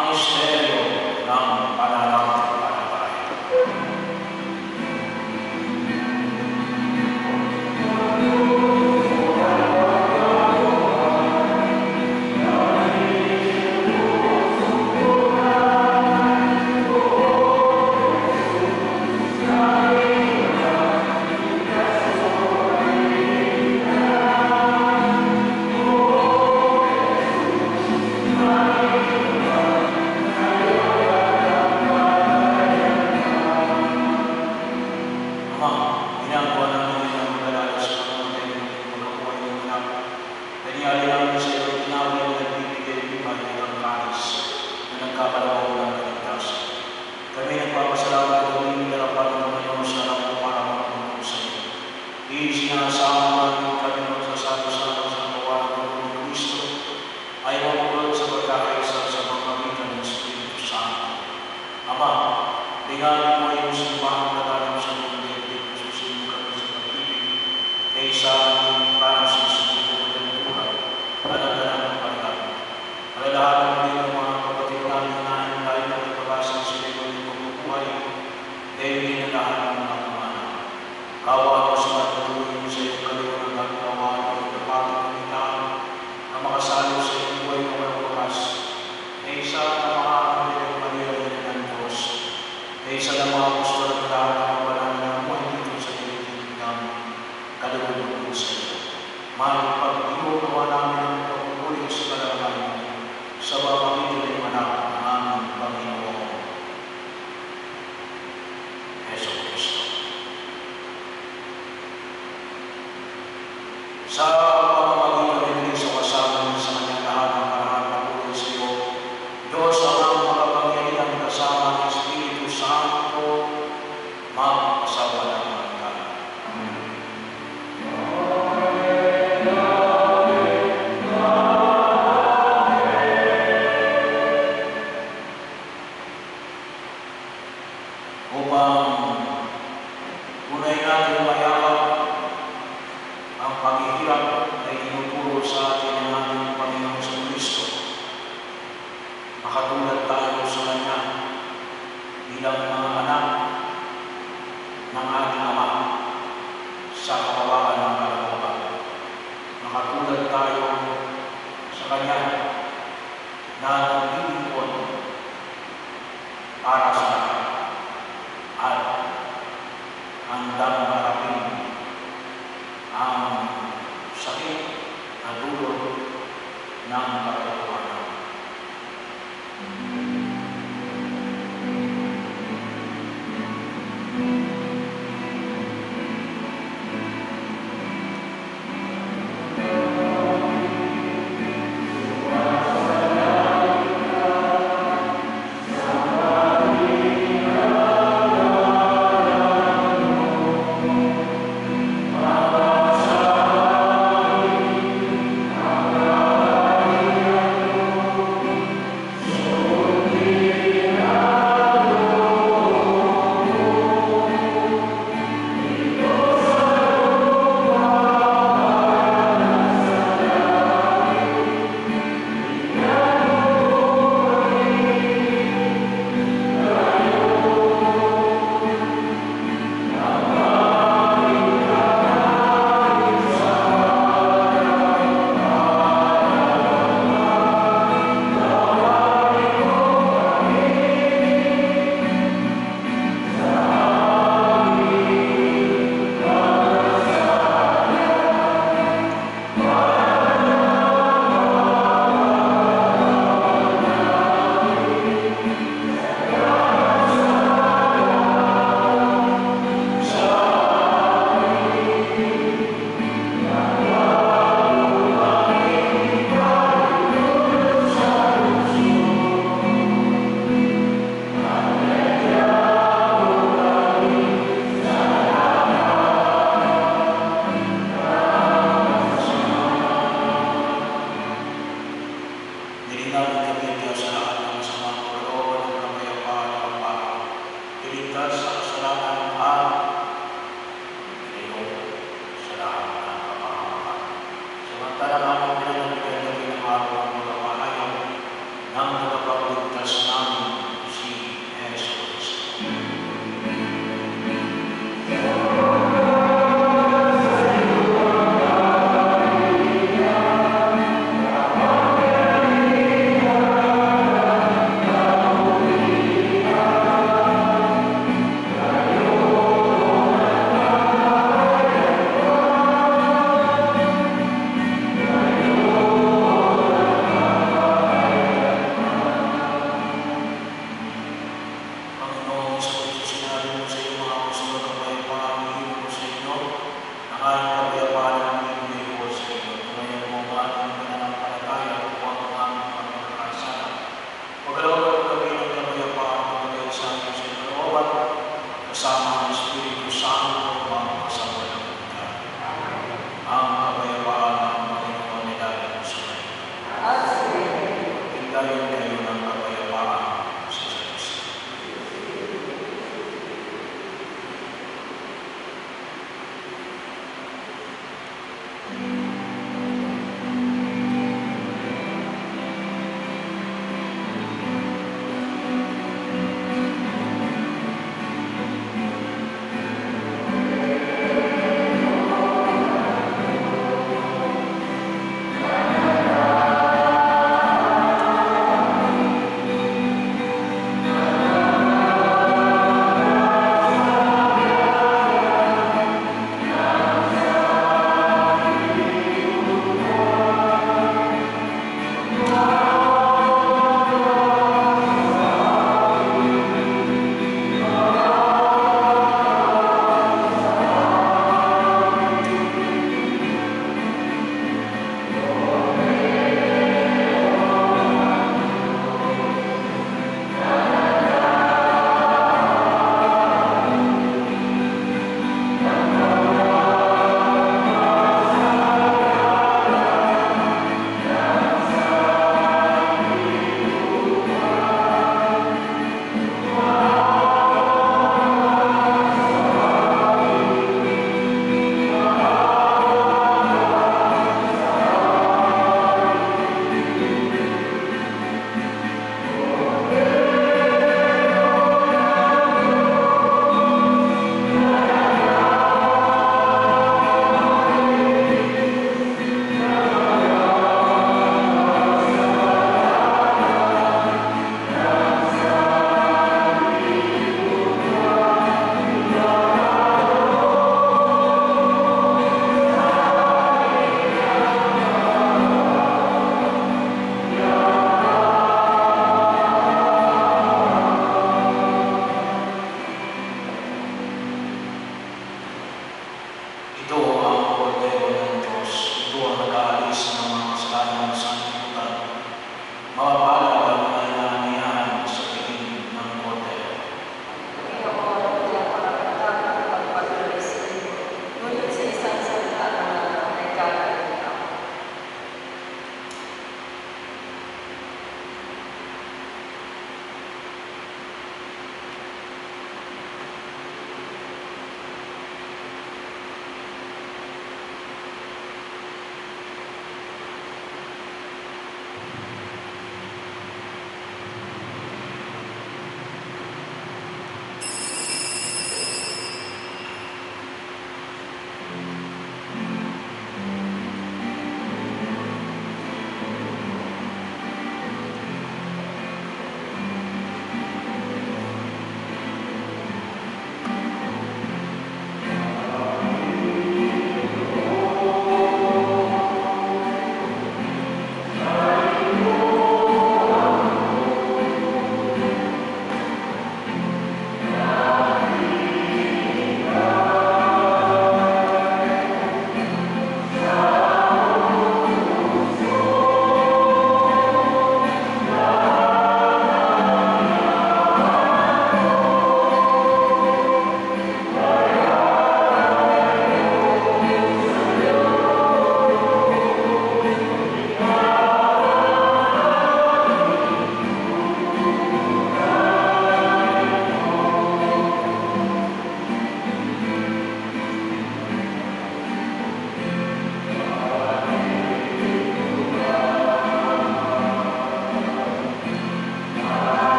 ministeryo ng おま handang harapin ang sakit na dulot ng pag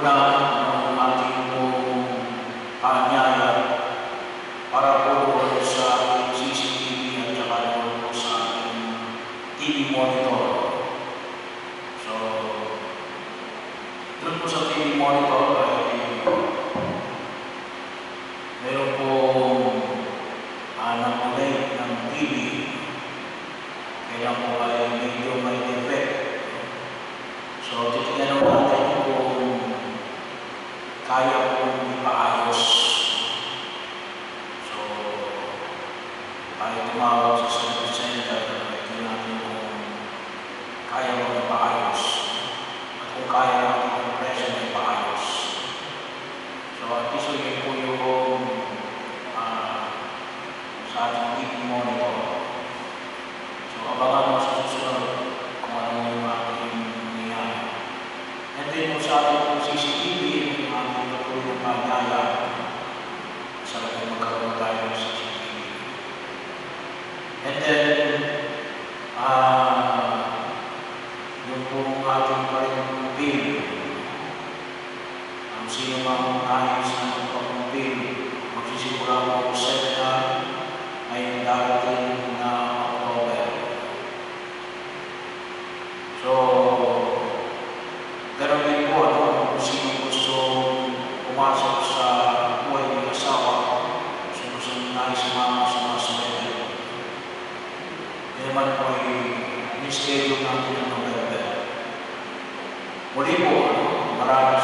Una Uh, And then, uh, yung pong ating pa rin pagpapil, ang sino mga ayos ng pagpapil, magsisimula mo Muli po, maraming